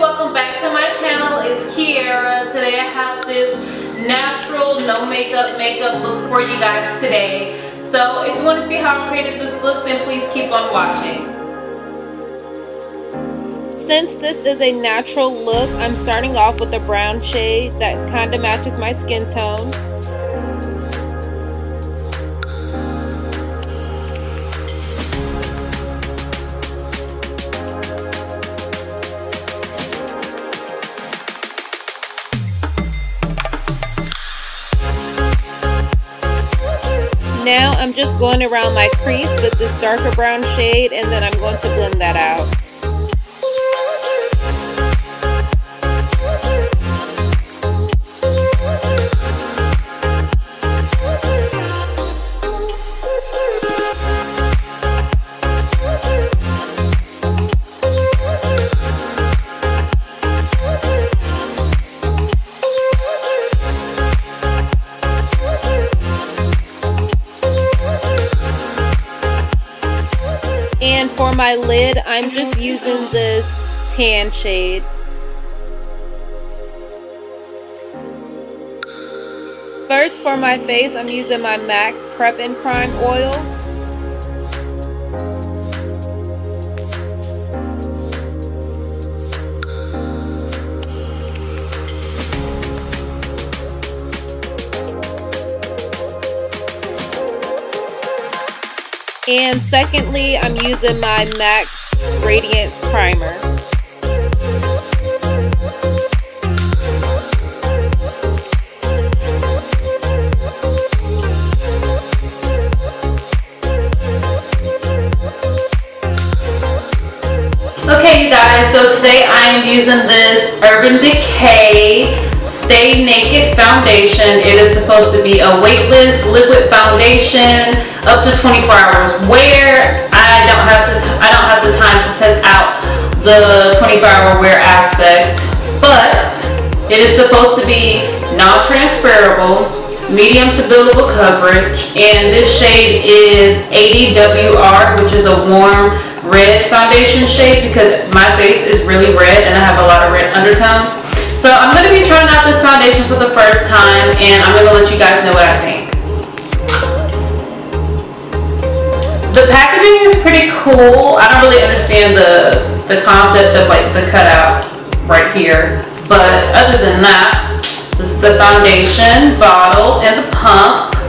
welcome back to my channel. It's Kiera. Today I have this natural, no makeup makeup look for you guys today. So if you want to see how I created this look, then please keep on watching. Since this is a natural look, I'm starting off with a brown shade that kind of matches my skin tone. Just going around my crease with this darker brown shade and then I'm going to blend that out. My lid, I'm just using this tan shade. First for my face, I'm using my MAC Prep and Prime Oil. And secondly, I'm using my MAC Radiance Primer. Okay you guys, so today I am using this Urban Decay Stay Naked Foundation. It is supposed to be a weightless liquid foundation up to 24 hours wear. I don't have to I don't have the time to test out the 24 hour wear aspect, but it is supposed to be non-transferable, medium to buildable coverage, and this shade is 80WR, which is a warm red foundation shade because my face is really red and I have a lot of red undertones. So I'm going to be trying out this foundation for the first time and I'm going to let you guys know what I think. The packaging is pretty cool. I don't really understand the, the concept of like the cutout right here. But other than that, this is the foundation bottle and the pump.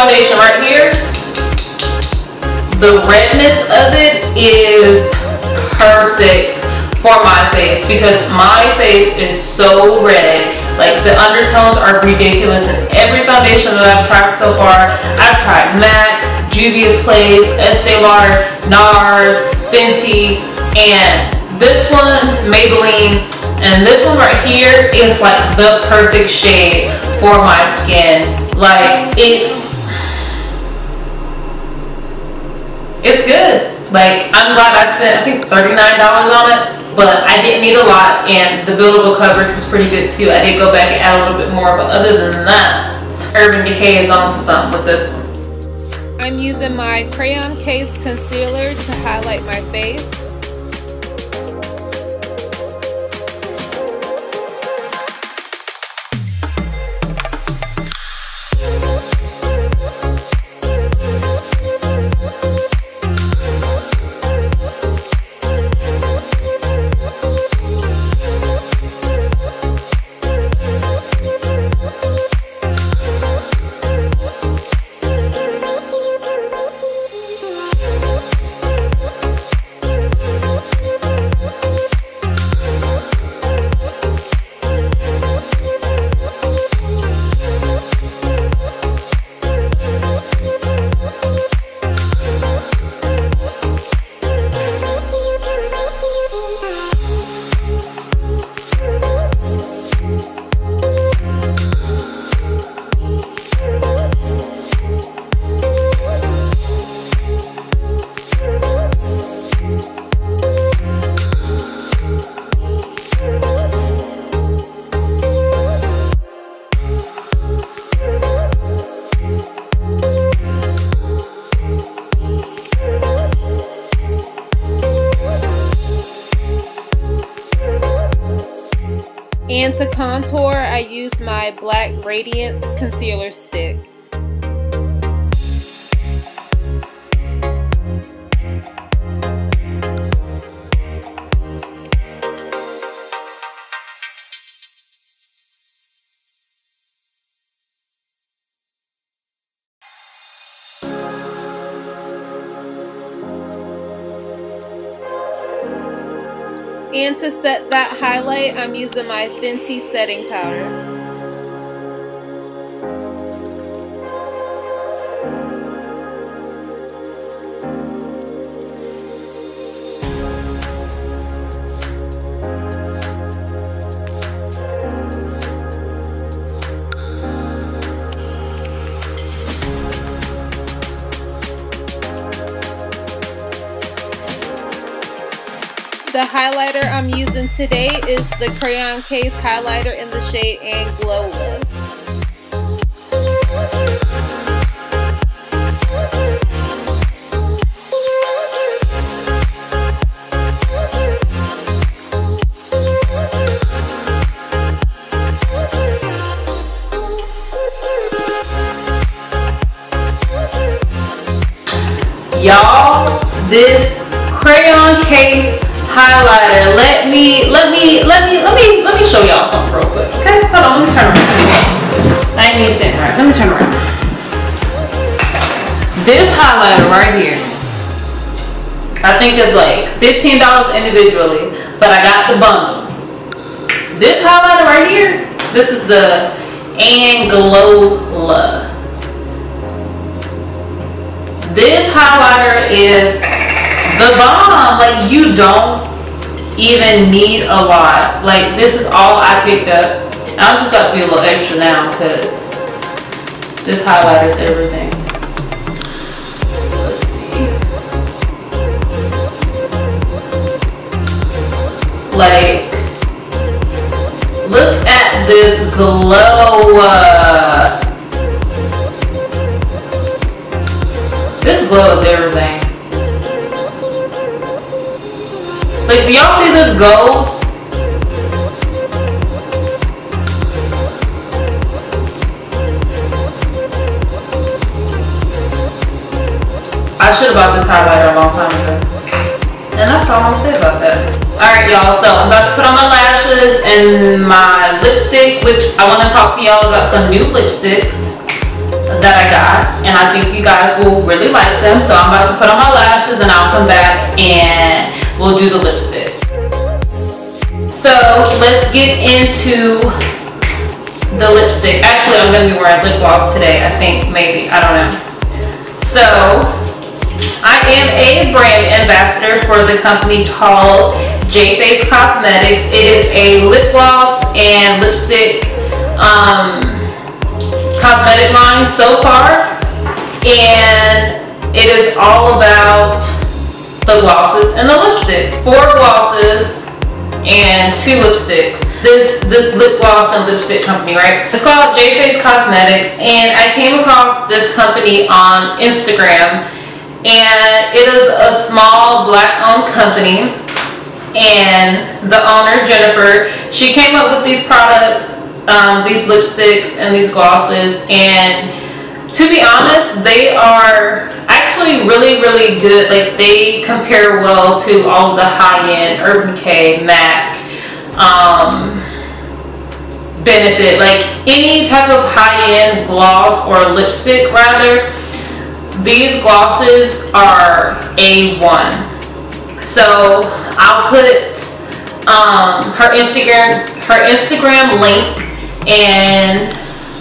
Foundation right here, the redness of it is perfect for my face because my face is so red. Like the undertones are ridiculous in every foundation that I've tried so far. I've tried MAC, Juvia's Place, Estee Lauder, NARS, Fenty, and this one, Maybelline, and this one right here is like the perfect shade for my skin. Like it's it's good. Like I'm glad I spent I think $39 on it, but I didn't need a lot and the buildable coverage was pretty good too. I did go back and add a little bit more, but other than that, Urban Decay is on to something with this one. I'm using my Crayon Case Concealer to highlight my face. And to contour, I use my Black Radiance Concealer Stick. And to set that highlight, I'm using my Fenty setting powder. The highlighter I'm using today is the Crayon Case highlighter in the shade and Glow Lift. Y'all, this crayon case highlighter. Let me, let me, let me, let me, let me show y'all something real quick. Okay, hold on, let me turn around. I ain't even sitting right. Let me turn around. This highlighter right here, I think it's like $15 individually, but I got the bundle. This highlighter right here, this is the Anglola. This highlighter is the bomb. Like you don't even need a lot. Like this is all I picked up. I'm just about to be a little extra now because this highlighters everything. Let's see. Like, look at this glow. Uh, this glow is everything. Like, do y'all see this go? I should have bought this highlighter a long time ago. And that's all I'm gonna say about that. Alright y'all, so I'm about to put on my lashes and my lipstick, which I wanna talk to y'all about some new lipsticks that I got. And I think you guys will really like them. So I'm about to put on my lashes and I'll come back and we'll do the lipstick. So let's get into the lipstick. Actually, I'm gonna be wearing lip gloss today, I think, maybe, I don't know. So, I am a brand ambassador for the company called JaeFace Cosmetics. It is a lip gloss and lipstick um, cosmetic line so far. And it is all about the glosses and the lipstick. Four glosses and two lipsticks. This this lip gloss and lipstick company, right? It's called JaeFace Cosmetics, and I came across this company on Instagram, and it is a small black-owned company. And the owner Jennifer, she came up with these products, um, these lipsticks and these glosses, and to be honest, they are actually really, really good. Like they compare well to all the high-end Urban Decay, MAC, um, Benefit, like any type of high-end gloss or lipstick rather. These glosses are A1. So I'll put um, her Instagram her Instagram link and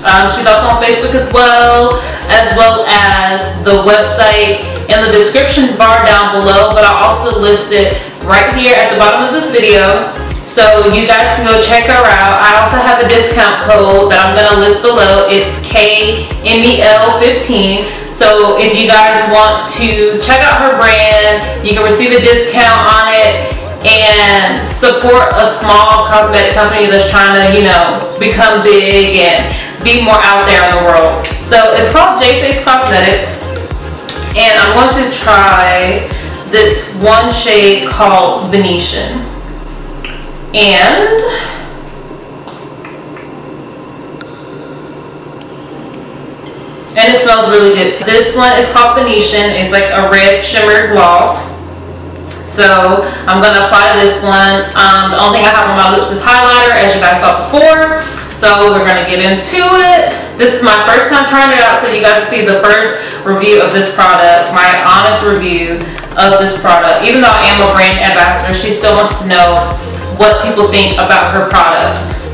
um, she's also on Facebook as well, as well as the website in the description bar down below, but I'll also list it right here at the bottom of this video. So you guys can go check her out. I also have a discount code that I'm gonna list below. It's KMEL15. So if you guys want to check out her brand, you can receive a discount on it and support a small cosmetic company that's trying to, you know, become big and be more out there in the world. So it's called JaeFace Cosmetics. And I'm going to try this one shade called Venetian. And and it smells really good too. This one is called Venetian. It's like a red shimmer gloss. So I'm going to apply this one. Um, the only thing I have on my lips is highlighter as you guys saw before. So we're gonna get into it. This is my first time trying it out, so you got to see the first review of this product, my honest review of this product. Even though I am a brand ambassador, she still wants to know what people think about her products.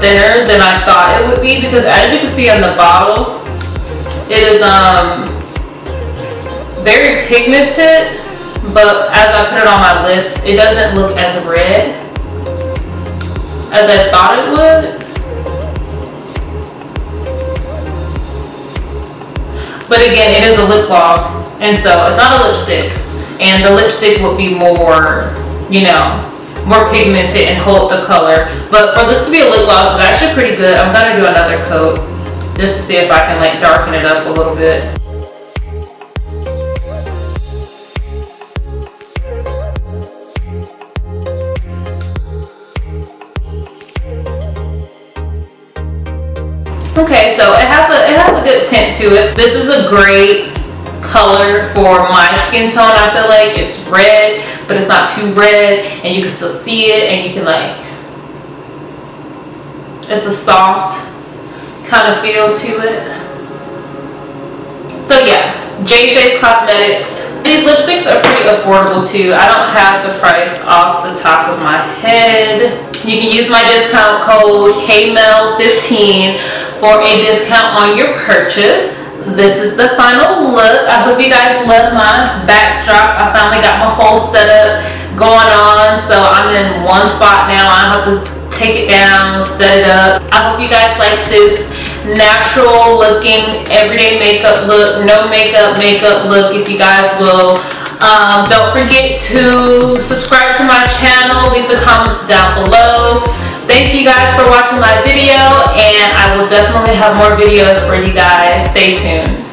Thinner than I thought it would be because as you can see on the bottle, it is um very pigmented, but as I put it on my lips, it doesn't look as red as I thought it would. But again, it is a lip gloss, and so it's not a lipstick. And the lipstick would be more, you know, more pigmented and hold the color. But for this to be a lip gloss, it's actually pretty good. I'm gonna do another coat just to see if I can like darken it up a little bit. Okay, so it has a it has a good tint to it. This is a great color for my skin tone. I feel like it's red, but it's not too red and you can still see it and you can like, it's a soft kind of feel to it. So yeah, JaeFace Cosmetics. These lipsticks are pretty affordable too. I don't have the price off the top of my head. You can use my discount code KMEL15 for a discount on your purchase this is the final look. I hope you guys love my backdrop. I finally got my whole setup going on. So I'm in one spot now. I have to take it down, set it up. I hope you guys like this natural looking everyday makeup look. No makeup makeup look if you guys will. Um, don't forget to subscribe to my channel. Leave the comments down below. Thank you guys for watching my video and I will definitely have more videos for you guys. Stay tuned.